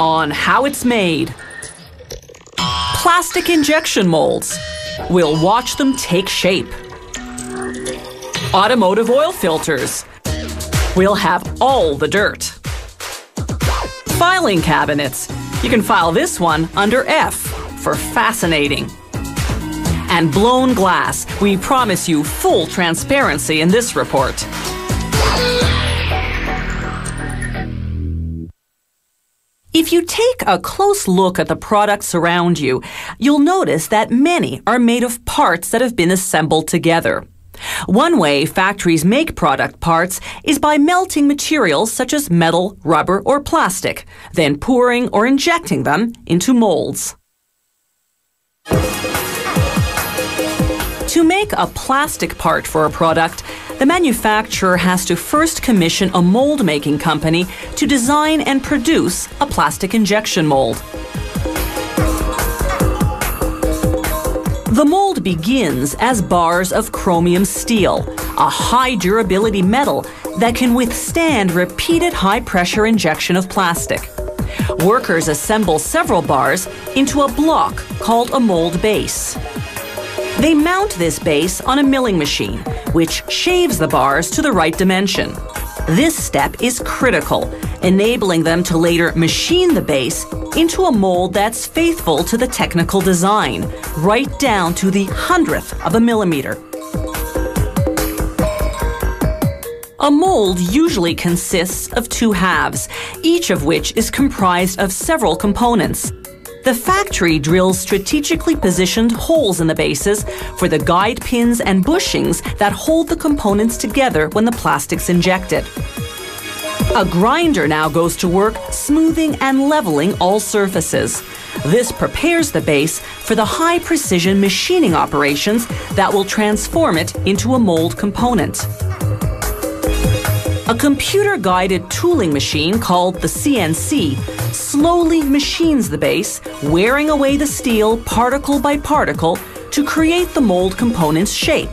On How It's Made Plastic injection molds. We'll watch them take shape. Automotive oil filters. We'll have all the dirt. Filing cabinets. You can file this one under F for fascinating. And blown glass. We promise you full transparency in this report. If you take a close look at the products around you, you'll notice that many are made of parts that have been assembled together. One way factories make product parts is by melting materials such as metal, rubber, or plastic, then pouring or injecting them into molds. To make a plastic part for a product, the manufacturer has to first commission a mold making company to design and produce a plastic injection mold. The mold begins as bars of chromium steel, a high durability metal that can withstand repeated high pressure injection of plastic. Workers assemble several bars into a block called a mold base. They mount this base on a milling machine, which shaves the bars to the right dimension. This step is critical, enabling them to later machine the base into a mold that's faithful to the technical design, right down to the hundredth of a millimeter. A mold usually consists of two halves, each of which is comprised of several components. The factory drills strategically positioned holes in the bases for the guide pins and bushings that hold the components together when the plastic's injected. A grinder now goes to work smoothing and leveling all surfaces. This prepares the base for the high precision machining operations that will transform it into a mold component. A computer guided tooling machine called the CNC slowly machines the base, wearing away the steel particle by particle to create the mold component's shape.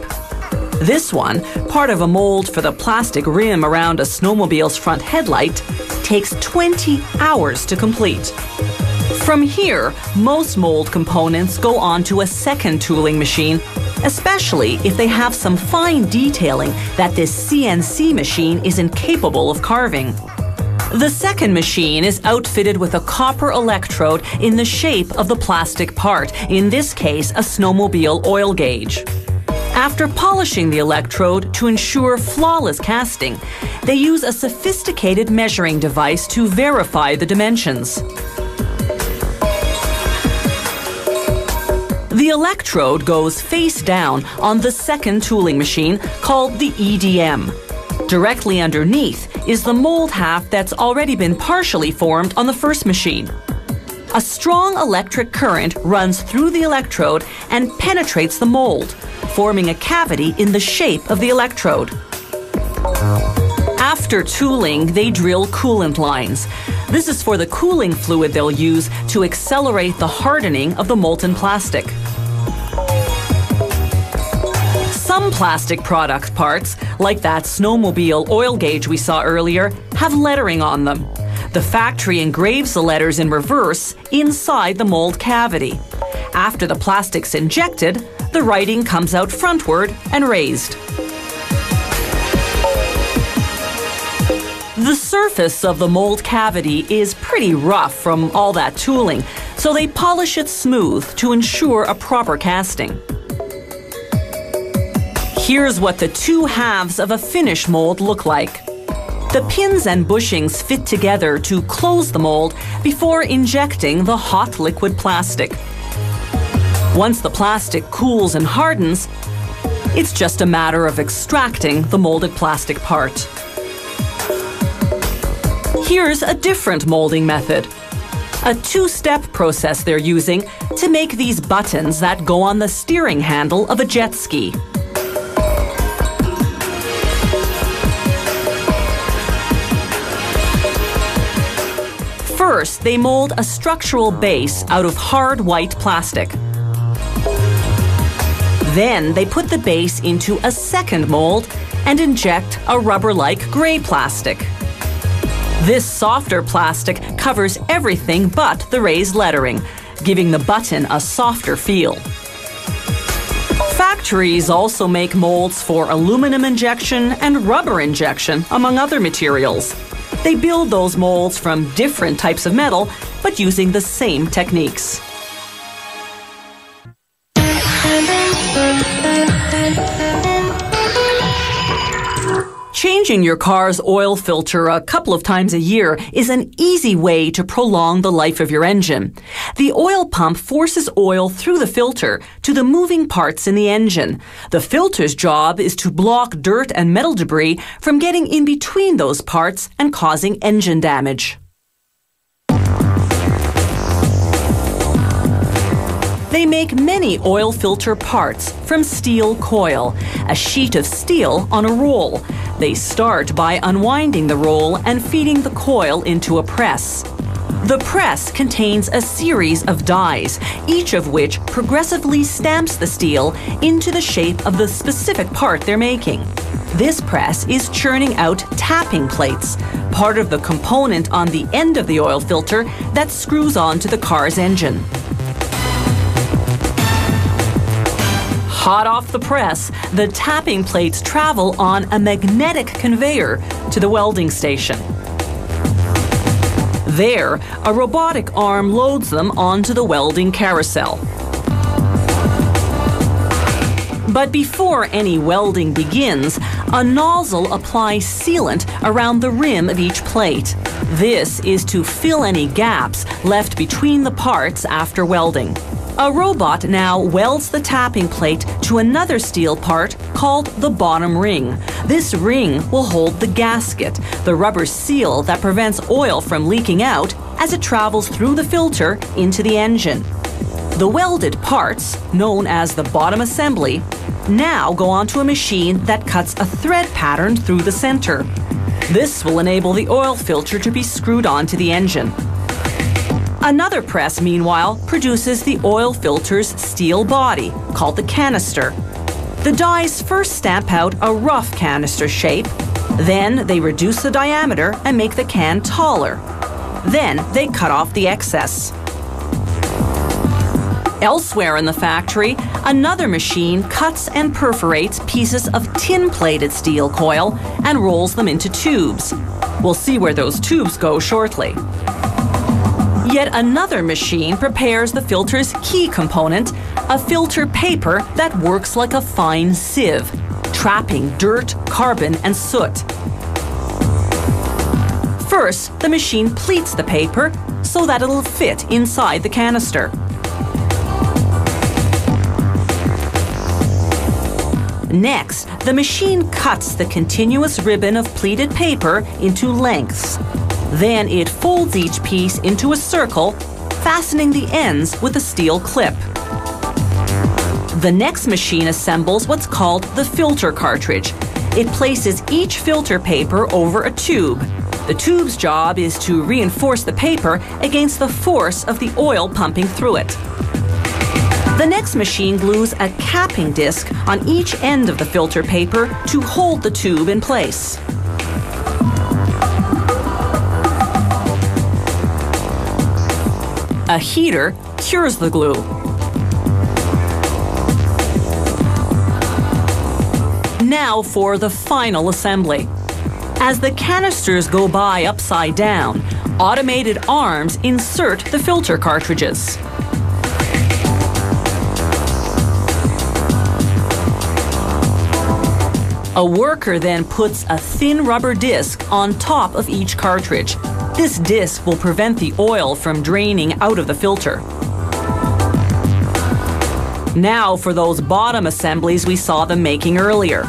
This one, part of a mold for the plastic rim around a snowmobile's front headlight, takes 20 hours to complete. From here, most mold components go on to a second tooling machine especially if they have some fine detailing that this CNC machine is incapable of carving. The second machine is outfitted with a copper electrode in the shape of the plastic part, in this case, a snowmobile oil gauge. After polishing the electrode to ensure flawless casting, they use a sophisticated measuring device to verify the dimensions. The electrode goes face down on the second tooling machine called the EDM. Directly underneath is the mold half that's already been partially formed on the first machine. A strong electric current runs through the electrode and penetrates the mold, forming a cavity in the shape of the electrode. After tooling, they drill coolant lines. This is for the cooling fluid they'll use to accelerate the hardening of the molten plastic. Some plastic product parts, like that snowmobile oil gauge we saw earlier, have lettering on them. The factory engraves the letters in reverse inside the mold cavity. After the plastic's injected, the writing comes out frontward and raised. The surface of the mold cavity is pretty rough from all that tooling, so they polish it smooth to ensure a proper casting. Here's what the two halves of a finished mold look like. The pins and bushings fit together to close the mold before injecting the hot liquid plastic. Once the plastic cools and hardens, it's just a matter of extracting the molded plastic part. Here's a different molding method. A two-step process they're using to make these buttons that go on the steering handle of a jet ski. First, they mold a structural base out of hard white plastic. Then they put the base into a second mold and inject a rubber-like gray plastic. This softer plastic covers everything but the raised lettering, giving the button a softer feel. Factories also make molds for aluminum injection and rubber injection, among other materials. They build those molds from different types of metal, but using the same techniques. Changing your car's oil filter a couple of times a year is an easy way to prolong the life of your engine. The oil pump forces oil through the filter to the moving parts in the engine. The filter's job is to block dirt and metal debris from getting in between those parts and causing engine damage. They make many oil filter parts from steel coil, a sheet of steel on a roll. They start by unwinding the roll and feeding the coil into a press. The press contains a series of dies, each of which progressively stamps the steel into the shape of the specific part they're making. This press is churning out tapping plates, part of the component on the end of the oil filter that screws onto the car's engine. Hot off the press, the tapping plates travel on a magnetic conveyor to the welding station. There, a robotic arm loads them onto the welding carousel. But before any welding begins, a nozzle applies sealant around the rim of each plate. This is to fill any gaps left between the parts after welding. A robot now welds the tapping plate to another steel part called the bottom ring. This ring will hold the gasket, the rubber seal that prevents oil from leaking out as it travels through the filter into the engine. The welded parts, known as the bottom assembly, now go onto a machine that cuts a thread pattern through the center. This will enable the oil filter to be screwed onto the engine. Another press, meanwhile, produces the oil filter's steel body, called the canister. The dies first stamp out a rough canister shape, then they reduce the diameter and make the can taller. Then they cut off the excess. Elsewhere in the factory, another machine cuts and perforates pieces of tin plated steel coil and rolls them into tubes. We'll see where those tubes go shortly. Yet another machine prepares the filter's key component, a filter paper that works like a fine sieve, trapping dirt, carbon, and soot. First, the machine pleats the paper so that it'll fit inside the canister. Next, the machine cuts the continuous ribbon of pleated paper into lengths. Then it folds each piece into a circle, fastening the ends with a steel clip. The next machine assembles what's called the filter cartridge. It places each filter paper over a tube. The tube's job is to reinforce the paper against the force of the oil pumping through it. The next machine glues a capping disc on each end of the filter paper to hold the tube in place. A heater cures the glue. Now for the final assembly. As the canisters go by upside down, automated arms insert the filter cartridges. A worker then puts a thin rubber disc on top of each cartridge this disc will prevent the oil from draining out of the filter. Now for those bottom assemblies we saw them making earlier.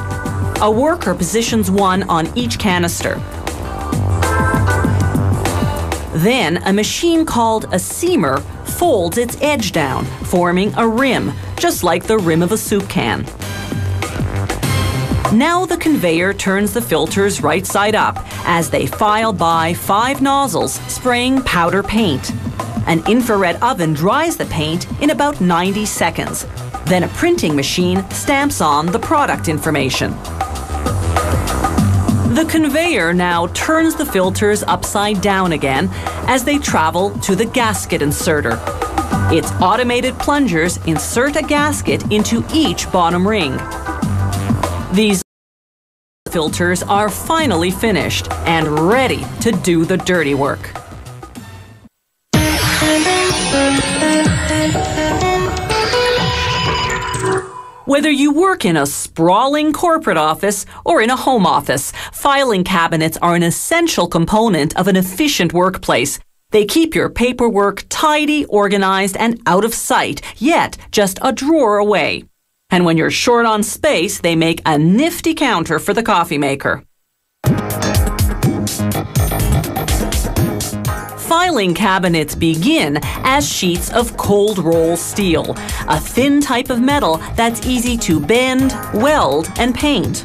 A worker positions one on each canister. Then a machine called a seamer folds its edge down, forming a rim, just like the rim of a soup can. Now the conveyor turns the filters right side up as they file by five nozzles spraying powder paint. An infrared oven dries the paint in about 90 seconds. Then a printing machine stamps on the product information. The conveyor now turns the filters upside down again as they travel to the gasket inserter. Its automated plungers insert a gasket into each bottom ring. These filters are finally finished and ready to do the dirty work. Whether you work in a sprawling corporate office or in a home office, filing cabinets are an essential component of an efficient workplace. They keep your paperwork tidy, organized, and out of sight, yet just a drawer away. And when you're short on space, they make a nifty counter for the coffee maker. Filing cabinets begin as sheets of cold roll steel, a thin type of metal that's easy to bend, weld, and paint.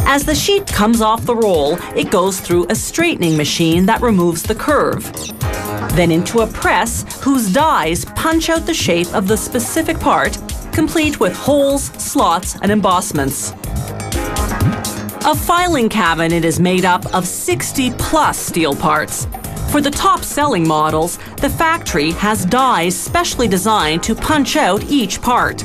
As the sheet comes off the roll, it goes through a straightening machine that removes the curve. Then into a press whose dies punch out the shape of the specific part, complete with holes, slots, and embossments. A filing cabinet is made up of 60 plus steel parts. For the top selling models, the factory has dies specially designed to punch out each part.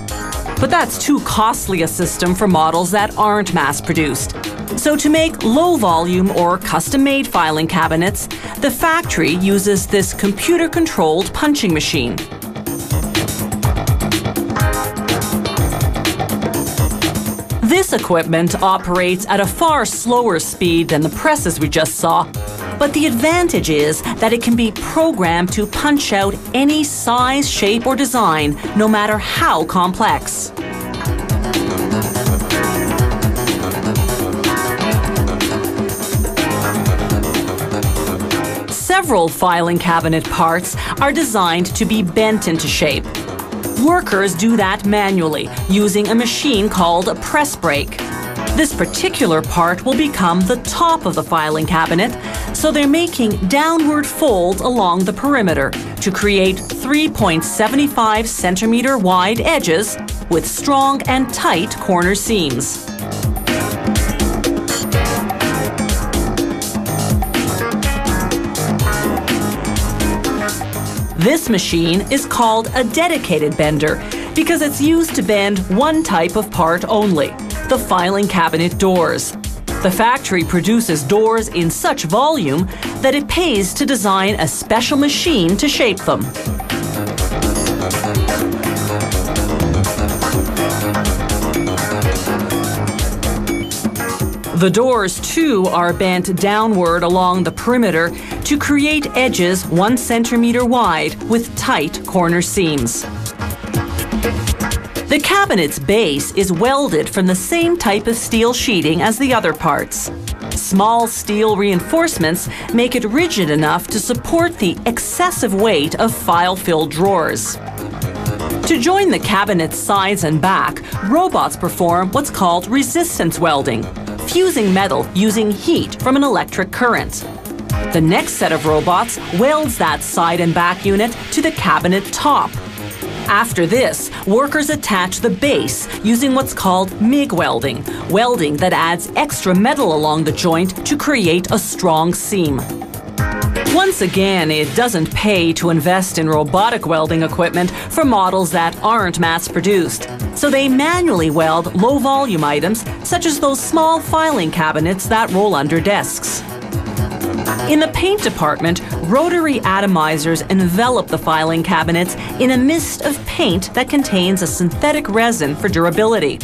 But that's too costly a system for models that aren't mass produced. So, to make low volume or custom made filing cabinets, the factory uses this computer controlled punching machine. This equipment operates at a far slower speed than the presses we just saw, but the advantage is that it can be programmed to punch out any size, shape, or design, no matter how complex. Several filing cabinet parts are designed to be bent into shape. Workers do that manually using a machine called a press brake. This particular part will become the top of the filing cabinet, so they're making downward folds along the perimeter to create 3.75 centimeter wide edges with strong and tight corner seams. This machine is called a dedicated bender because it's used to bend one type of part only the filing cabinet doors. The factory produces doors in such volume that it pays to design a special machine to shape them. The doors, too, are bent downward along the perimeter to create edges one centimeter wide with tight corner seams. The cabinet's base is welded from the same type of steel sheeting as the other parts. Small steel reinforcements make it rigid enough to support the excessive weight of file-filled drawers. To join the cabinet's sides and back, robots perform what's called resistance welding, fusing metal using heat from an electric current. The next set of robots welds that side and back unit to the cabinet top, after this, workers attach the base using what's called MIG welding, welding that adds extra metal along the joint to create a strong seam. Once again, it doesn't pay to invest in robotic welding equipment for models that aren't mass produced. So they manually weld low volume items, such as those small filing cabinets that roll under desks. In the paint department, rotary atomizers envelop the filing cabinets in a mist of paint that contains a synthetic resin for durability.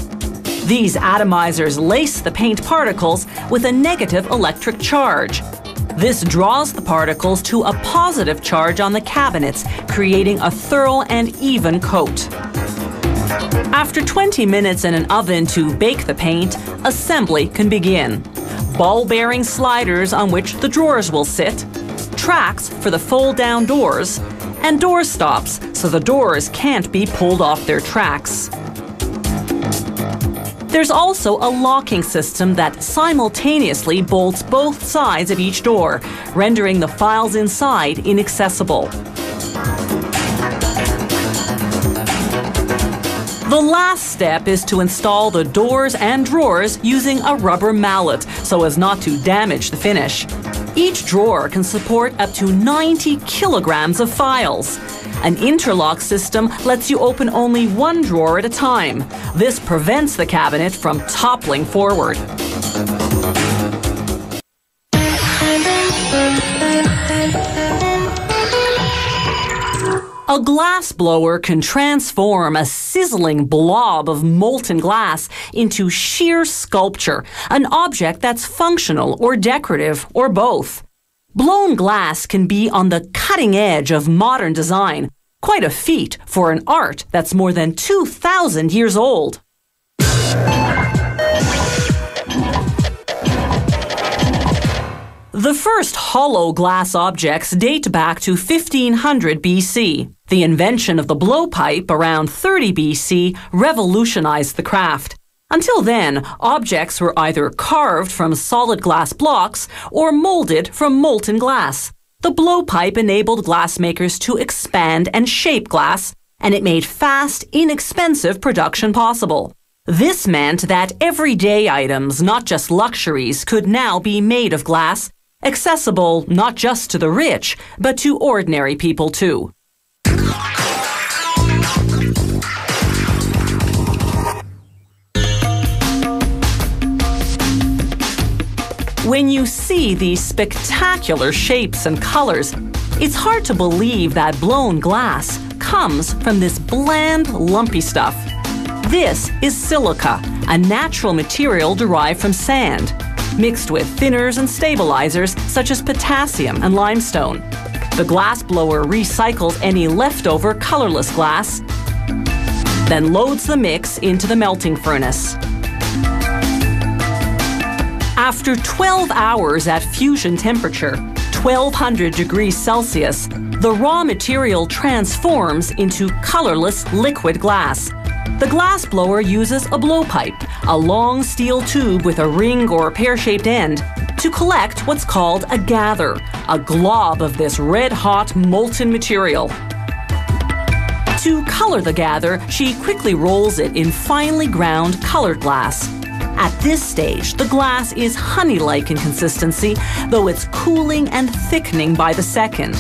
These atomizers lace the paint particles with a negative electric charge. This draws the particles to a positive charge on the cabinets, creating a thorough and even coat. After 20 minutes in an oven to bake the paint, assembly can begin ball bearing sliders on which the drawers will sit, tracks for the fold down doors, and door stops so the doors can't be pulled off their tracks. There's also a locking system that simultaneously bolts both sides of each door, rendering the files inside inaccessible. The last step is to install the doors and drawers using a rubber mallet so as not to damage the finish. Each drawer can support up to 90 kilograms of files. An interlock system lets you open only one drawer at a time. This prevents the cabinet from toppling forward. A glass blower can transform a sizzling blob of molten glass into sheer sculpture, an object that's functional or decorative or both. Blown glass can be on the cutting edge of modern design, quite a feat for an art that's more than 2,000 years old. The first hollow glass objects date back to 1500 BC. The invention of the blowpipe around 30 BC revolutionized the craft. Until then, objects were either carved from solid glass blocks or molded from molten glass. The blowpipe enabled glassmakers to expand and shape glass, and it made fast, inexpensive production possible. This meant that everyday items, not just luxuries, could now be made of glass accessible not just to the rich, but to ordinary people too. When you see these spectacular shapes and colors, it's hard to believe that blown glass comes from this bland, lumpy stuff. This is silica, a natural material derived from sand mixed with thinners and stabilizers such as potassium and limestone. The glass blower recycles any leftover colorless glass, then loads the mix into the melting furnace. After 12 hours at fusion temperature, 1200 degrees Celsius, the raw material transforms into colorless liquid glass. The glass blower uses a blowpipe, a long steel tube with a ring or pear shaped end, to collect what's called a gather, a glob of this red hot molten material. To color the gather, she quickly rolls it in finely ground colored glass. At this stage, the glass is honey like in consistency, though it's cooling and thickening by the second.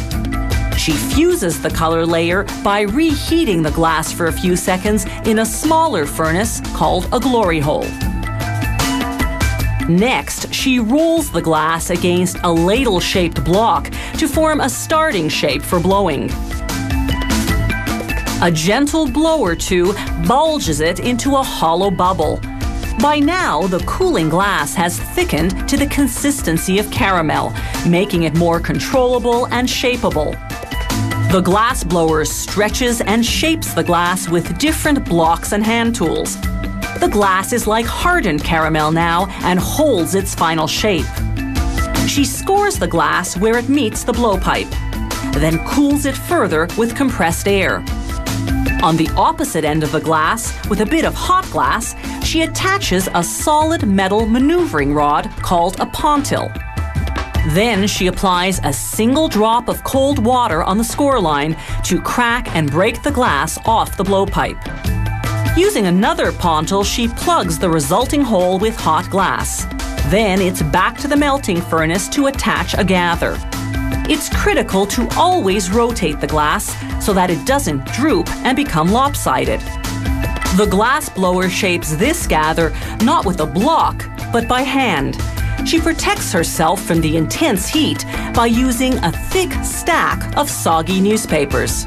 She fuses the color layer by reheating the glass for a few seconds in a smaller furnace called a glory hole. Next, she rolls the glass against a ladle shaped block to form a starting shape for blowing. A gentle blow or two bulges it into a hollow bubble. By now, the cooling glass has thickened to the consistency of caramel, making it more controllable and shapeable. The glass blower stretches and shapes the glass with different blocks and hand tools. The glass is like hardened caramel now and holds its final shape. She scores the glass where it meets the blowpipe, then cools it further with compressed air. On the opposite end of the glass, with a bit of hot glass, she attaches a solid metal maneuvering rod called a pontil. Then she applies a single drop of cold water on the score line to crack and break the glass off the blowpipe. Using another pontil, she plugs the resulting hole with hot glass. Then it's back to the melting furnace to attach a gather. It's critical to always rotate the glass so that it doesn't droop and become lopsided. The glass blower shapes this gather not with a block, but by hand she protects herself from the intense heat by using a thick stack of soggy newspapers.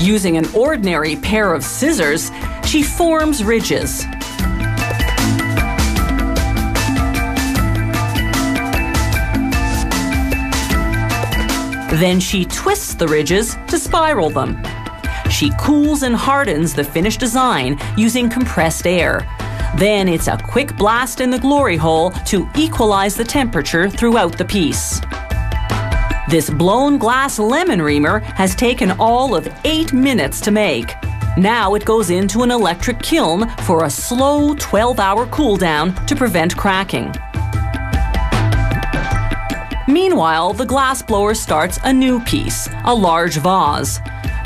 Using an ordinary pair of scissors, she forms ridges. Then she twists the ridges to spiral them. She cools and hardens the finished design using compressed air, then it's a quick blast in the glory hole to equalize the temperature throughout the piece. This blown glass lemon reamer has taken all of 8 minutes to make. Now it goes into an electric kiln for a slow 12 hour cool down to prevent cracking. Meanwhile, the glass blower starts a new piece, a large vase.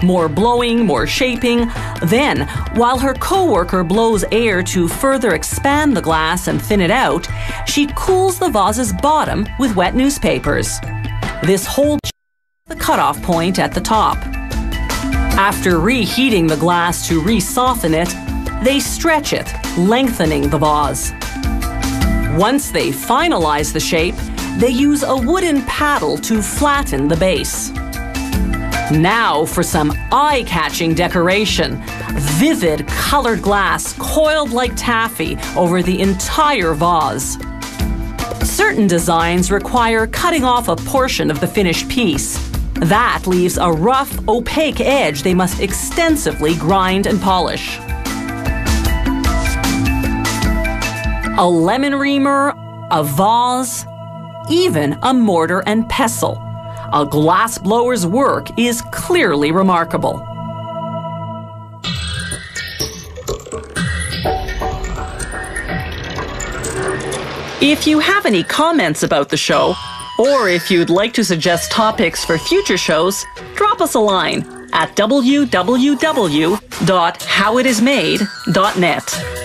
More blowing, more shaping. Then, while her coworker blows air to further expand the glass and thin it out, she cools the vase's bottom with wet newspapers. This holds the cutoff point at the top. After reheating the glass to re-soften it, they stretch it, lengthening the vase. Once they finalize the shape, they use a wooden paddle to flatten the base. Now for some eye-catching decoration. Vivid colored glass coiled like taffy over the entire vase. Certain designs require cutting off a portion of the finished piece. That leaves a rough, opaque edge they must extensively grind and polish. A lemon reamer, a vase, even a mortar and pestle. A glassblower's work is clearly remarkable. If you have any comments about the show, or if you'd like to suggest topics for future shows, drop us a line at www.howitismade.net.